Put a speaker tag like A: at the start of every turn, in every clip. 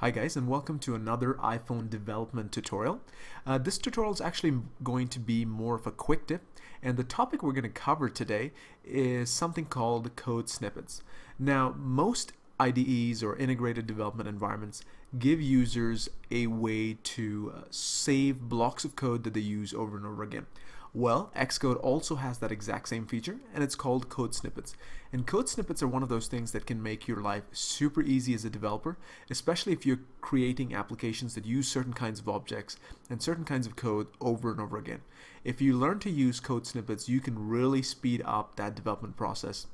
A: Hi guys and welcome to another iPhone development tutorial. Uh, this tutorial is actually going to be more of a quick tip and the topic we're going to cover today is something called code snippets. Now most IDEs or integrated development environments give users a way to uh, save blocks of code that they use over and over again. Well, Xcode also has that exact same feature, and it's called code snippets. And code snippets are one of those things that can make your life super easy as a developer, especially if you're creating applications that use certain kinds of objects and certain kinds of code over and over again. If you learn to use code snippets, you can really speed up that development process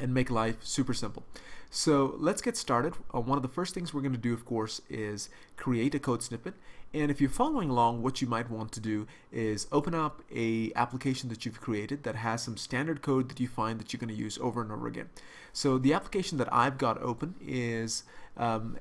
A: and make life super simple. So let's get started. Uh, one of the first things we're going to do, of course, is create a code snippet. And if you're following along, what you might want to do is open up a application that you've created that has some standard code that you find that you're going to use over and over again. So the application that I've got open is um,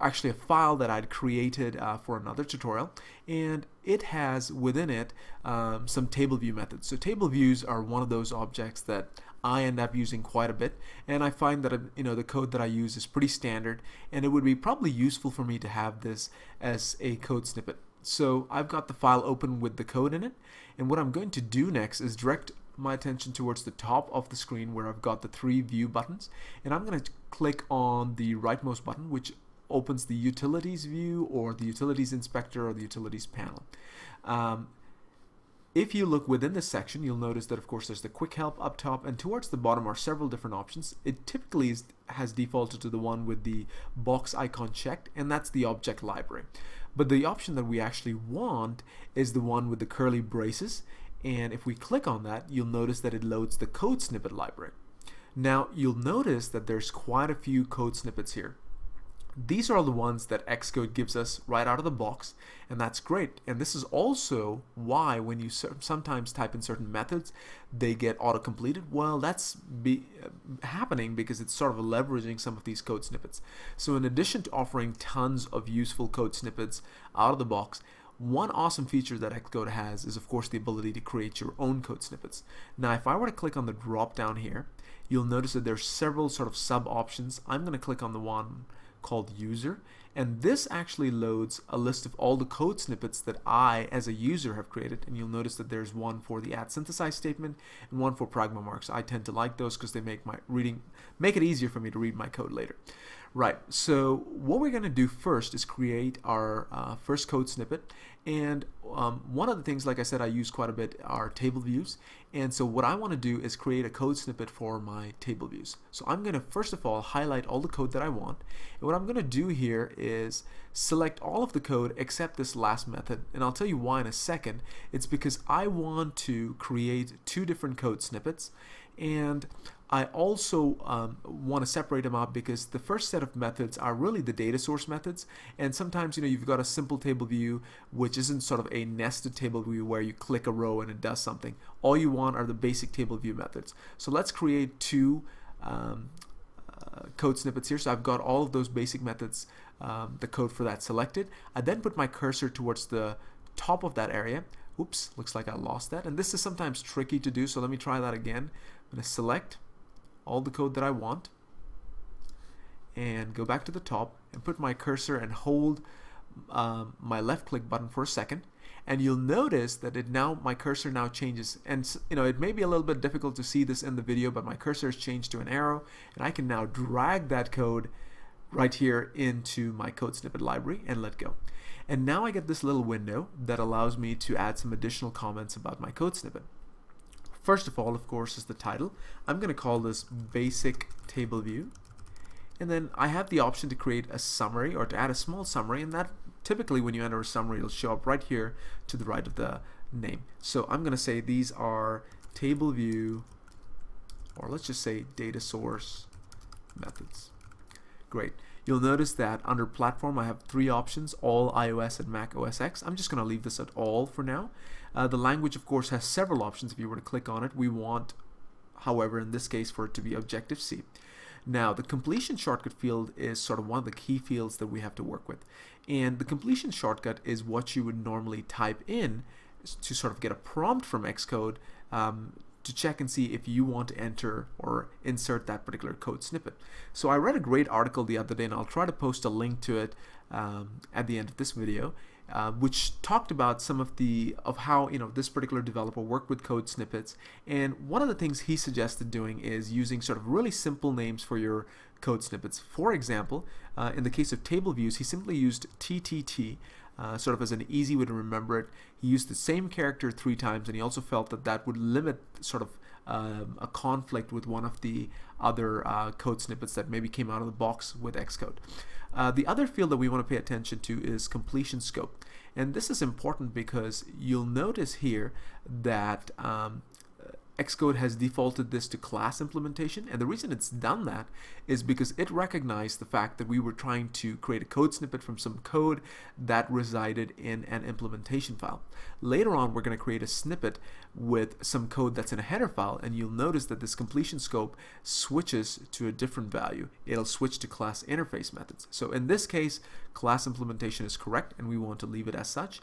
A: actually a file that I'd created uh, for another tutorial and it has within it um, some table view methods. So table views are one of those objects that I end up using quite a bit and I find that you know the code that I use is pretty standard and it would be probably useful for me to have this as a code snippet. So I've got the file open with the code in it and what I'm going to do next is direct my attention towards the top of the screen where I've got the three view buttons and I'm going to click on the rightmost button which opens the utilities view or the utilities inspector or the utilities panel. Um, if you look within this section, you'll notice that of course there's the quick help up top and towards the bottom are several different options. It typically is, has defaulted to the one with the box icon checked and that's the object library. But the option that we actually want is the one with the curly braces and if we click on that you'll notice that it loads the code snippet library. Now you'll notice that there's quite a few code snippets here. These are the ones that Xcode gives us right out of the box, and that's great. And this is also why when you sometimes type in certain methods, they get auto-completed. Well, that's be uh, happening because it's sort of leveraging some of these code snippets. So in addition to offering tons of useful code snippets out of the box, one awesome feature that Xcode has is of course the ability to create your own code snippets. Now if I were to click on the drop down here, you'll notice that there's several sort of sub options. I'm going to click on the one called user and this actually loads a list of all the code snippets that I as a user have created and you'll notice that there's one for the at synthesize statement and one for pragma marks. I tend to like those because they make my reading make it easier for me to read my code later. Right, so what we're going to do first is create our uh, first code snippet and um, one of the things, like I said, I use quite a bit are table views. And so what I want to do is create a code snippet for my table views. So I'm going to first of all highlight all the code that I want. And what I'm going to do here is select all of the code except this last method. And I'll tell you why in a second. It's because I want to create two different code snippets. And I also um, want to separate them out because the first set of methods are really the data source methods. And sometimes you know you've got a simple table view which isn't sort of a nested table view where you click a row and it does something. All you want are the basic table view methods. So let's create two um, uh, code snippets here. So I've got all of those basic methods um, the code for that selected. I then put my cursor towards the top of that area. Oops looks like I lost that. And this is sometimes tricky to do so let me try that again. I'm going to select all the code that I want and go back to the top and put my cursor and hold um, my left click button for a second. And you'll notice that it now my cursor now changes. And you know it may be a little bit difficult to see this in the video but my cursor has changed to an arrow and I can now drag that code right here into my code snippet library and let go. And now I get this little window that allows me to add some additional comments about my code snippet First of all, of course, is the title. I'm going to call this basic table view. And then I have the option to create a summary or to add a small summary and that typically when you enter a summary it'll show up right here to the right of the name. So I'm going to say these are table view or let's just say data source methods. Great. You'll notice that under platform I have three options, all iOS and Mac OS X. I'm just going to leave this at all for now. Uh, the language of course has several options if you were to click on it. We want, however, in this case for it to be Objective-C. Now the completion shortcut field is sort of one of the key fields that we have to work with. And the completion shortcut is what you would normally type in to sort of get a prompt from Xcode um, to check and see if you want to enter or insert that particular code snippet. So I read a great article the other day and I'll try to post a link to it um, at the end of this video. Uh, which talked about some of the of how you know this particular developer worked with code snippets and one of the things he suggested doing is using sort of really simple names for your code snippets for example uh, in the case of table views he simply used TTT uh, sort of as an easy way to remember it he used the same character three times and he also felt that that would limit sort of um, a conflict with one of the other uh, code snippets that maybe came out of the box with Xcode. Uh, the other field that we want to pay attention to is completion scope. And this is important because you'll notice here that um, Xcode has defaulted this to class implementation and the reason it's done that is because it recognized the fact that we were trying to create a code snippet from some code that resided in an implementation file. Later on we're going to create a snippet with some code that's in a header file and you'll notice that this completion scope switches to a different value. It'll switch to class interface methods. So in this case class implementation is correct and we want to leave it as such.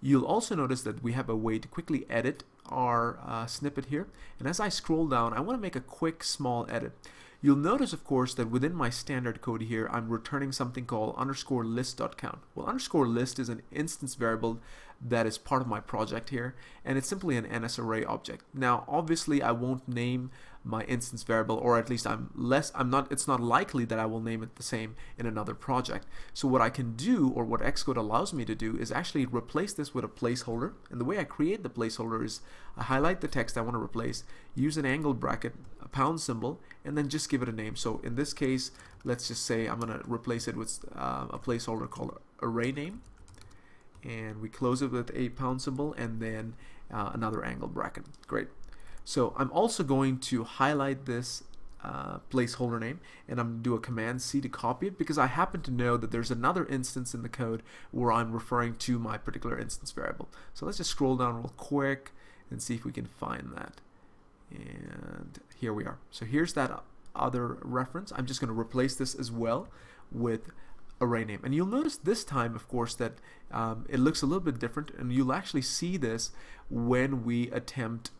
A: You'll also notice that we have a way to quickly edit our uh, snippet here. And as I scroll down, I want to make a quick small edit. You'll notice, of course, that within my standard code here, I'm returning something called underscore list.count. Well, underscore list is an instance variable that is part of my project here, and it's simply an NSArray object. Now, obviously, I won't name my instance variable or at least I'm less I'm not it's not likely that I will name it the same in another project. So what I can do or what Xcode allows me to do is actually replace this with a placeholder and the way I create the placeholder is I highlight the text I want to replace use an angled bracket a pound symbol and then just give it a name. So in this case let's just say I'm gonna replace it with uh, a placeholder called array name and we close it with a pound symbol and then uh, another angle bracket great so I'm also going to highlight this uh, placeholder name and I'm going to do a command C to copy it because I happen to know that there's another instance in the code where I'm referring to my particular instance variable. So let's just scroll down real quick and see if we can find that. And here we are. So here's that other reference. I'm just going to replace this as well with array name. And you'll notice this time, of course, that um, it looks a little bit different and you'll actually see this when we attempt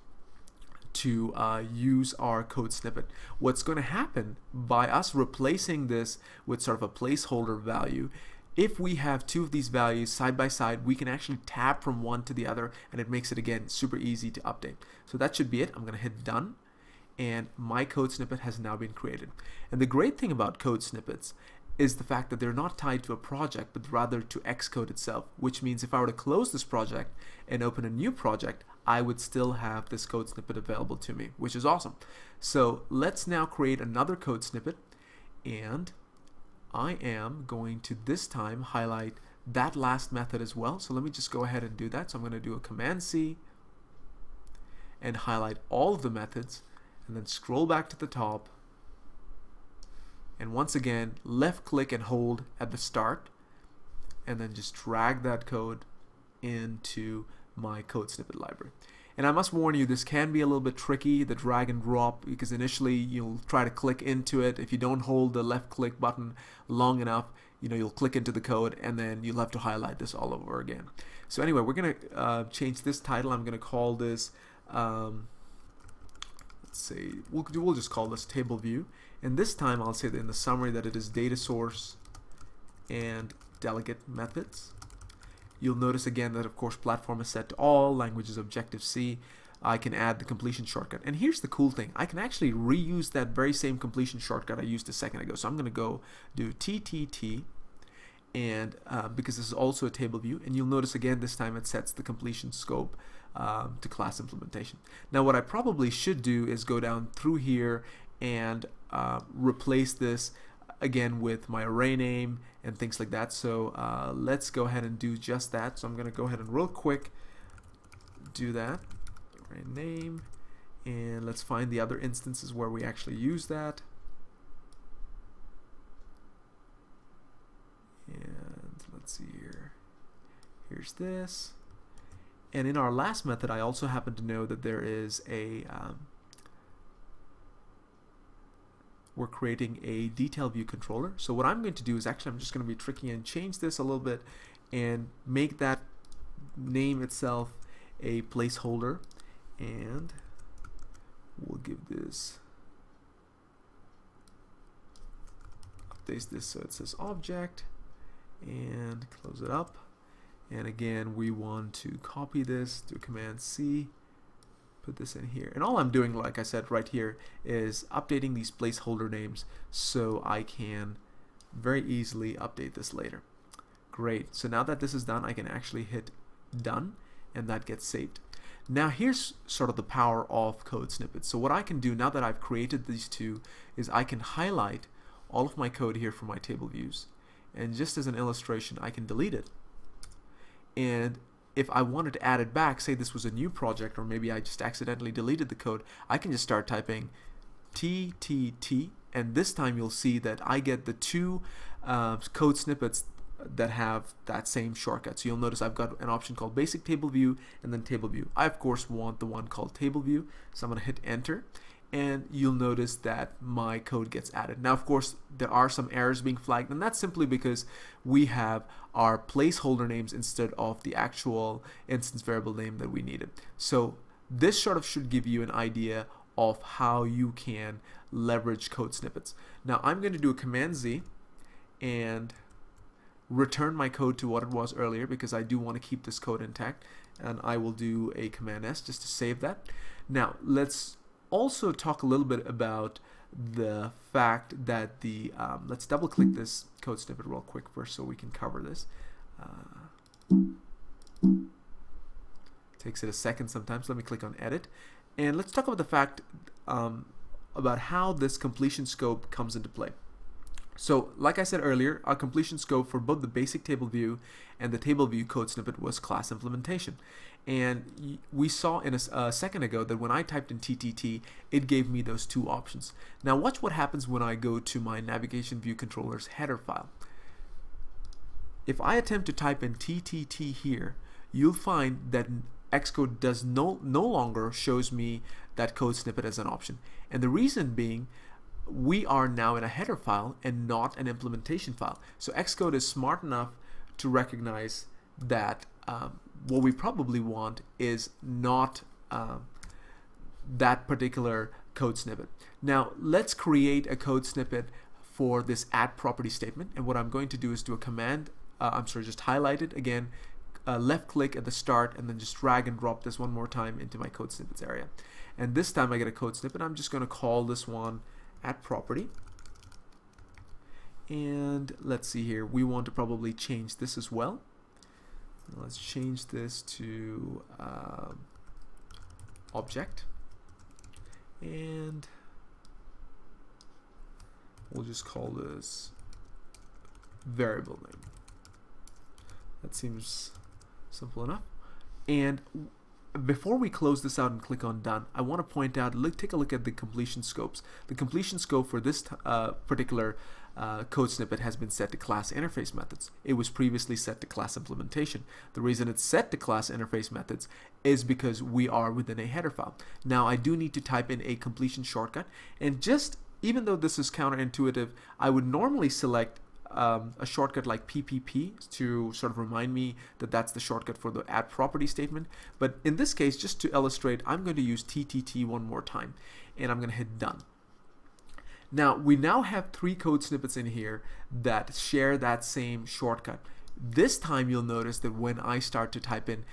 A: to uh, use our code snippet. What's going to happen by us replacing this with sort of a placeholder value if we have two of these values side by side, we can actually tap from one to the other and it makes it again super easy to update. So that should be it. I'm going to hit done and my code snippet has now been created. And the great thing about code snippets is the fact that they're not tied to a project but rather to Xcode itself, which means if I were to close this project and open a new project, I would still have this code snippet available to me, which is awesome. So let's now create another code snippet and I am going to this time highlight that last method as well. So let me just go ahead and do that. So I'm going to do a Command C and highlight all of the methods and then scroll back to the top and once again left click and hold at the start and then just drag that code into my code snippet library. And I must warn you, this can be a little bit tricky, the drag and drop, because initially you'll try to click into it. If you don't hold the left click button long enough, you know, you'll click into the code and then you'll have to highlight this all over again. So anyway, we're going to uh, change this title. I'm going to call this, um, let's say, we'll, we'll just call this table view. And this time I'll say in the summary that it is data source and delegate methods. You'll notice again that of course platform is set to all, language is Objective-C. I can add the completion shortcut. And here's the cool thing. I can actually reuse that very same completion shortcut I used a second ago. So I'm going to go do TTT and uh, because this is also a table view and you'll notice again this time it sets the completion scope um, to class implementation. Now what I probably should do is go down through here and uh, replace this again with my array name and things like that. So uh, let's go ahead and do just that. So I'm going to go ahead and real quick do that. Array name. And let's find the other instances where we actually use that. And let's see here. Here's this. And in our last method, I also happen to know that there is a um, we're creating a detail view controller. So what I'm going to do is actually I'm just going to be tricky and change this a little bit and make that name itself a placeholder. And we'll give this update this so it says object and close it up. And again we want to copy this do command C put this in here. And all I'm doing like I said right here is updating these placeholder names so I can very easily update this later. Great. So now that this is done I can actually hit done and that gets saved. Now here's sort of the power of code snippets. So what I can do now that I've created these two is I can highlight all of my code here for my table views. And just as an illustration I can delete it. And if I wanted to add it back say this was a new project or maybe I just accidentally deleted the code I can just start typing TTT and this time you'll see that I get the two uh, code snippets that have that same shortcut. So you'll notice I've got an option called basic table view and then table view. I of course want the one called table view so I'm going to hit enter and you'll notice that my code gets added. Now, of course, there are some errors being flagged, and that's simply because we have our placeholder names instead of the actual instance variable name that we needed. So this sort of should give you an idea of how you can leverage code snippets. Now, I'm going to do a Command Z and return my code to what it was earlier because I do want to keep this code intact and I will do a Command S just to save that. Now, let's also talk a little bit about the fact that the um, let's double click this code snippet real quick first so we can cover this. Uh, takes it a second sometimes. Let me click on edit. And let's talk about the fact um, about how this completion scope comes into play. So like I said earlier, our completion scope for both the basic table view and the table view code snippet was class implementation. And we saw in a, a, second ago that when I typed in TTT, it gave me those two options. Now watch what happens when I go to my navigation view controller's header file. If I attempt to type in TTT here, you'll find that Xcode does no, no longer shows me that code snippet as an option. And the reason being we are now in a header file and not an implementation file. So Xcode is smart enough to recognize that um, what we probably want is not uh, that particular code snippet. Now let's create a code snippet for this at property statement. And what I'm going to do is do a command uh, I'm sorry just highlight it again uh, left click at the start and then just drag and drop this one more time into my code snippets area. And this time I get a code snippet. I'm just going to call this one at property. And let's see here. We want to probably change this as well let's change this to uh, object. And we'll just call this variable name. That seems simple enough. And before we close this out and click on done, I want to point out, look, take a look at the completion scopes. The completion scope for this uh, particular uh, code snippet has been set to class interface methods. It was previously set to class implementation. The reason it's set to class interface methods is because we are within a header file. Now I do need to type in a completion shortcut and just even though this is counterintuitive, I would normally select um, a shortcut like PPP to sort of remind me that that's the shortcut for the at property statement. But in this case, just to illustrate, I'm going to use TTT one more time and I'm going to hit done. Now, we now have three code snippets in here that share that same shortcut. This time you'll notice that when I start to type in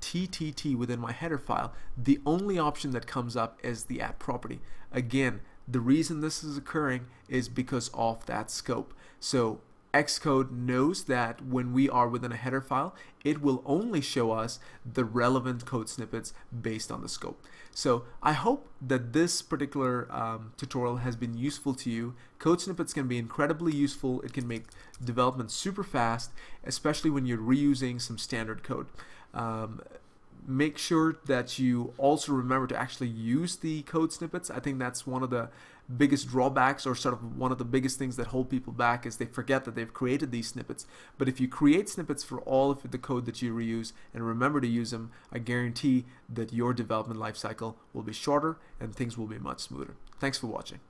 A: TTT within my header file, the only option that comes up is the at property. Again, the reason this is occurring is because of that scope. So Xcode knows that when we are within a header file, it will only show us the relevant code snippets based on the scope. So I hope that this particular um, tutorial has been useful to you. Code snippets can be incredibly useful. It can make development super fast, especially when you're reusing some standard code. Um, make sure that you also remember to actually use the code snippets. I think that's one of the biggest drawbacks or sort of one of the biggest things that hold people back is they forget that they've created these snippets. But if you create snippets for all of the code that you reuse and remember to use them, I guarantee that your development lifecycle will be shorter and things will be much smoother. Thanks for watching.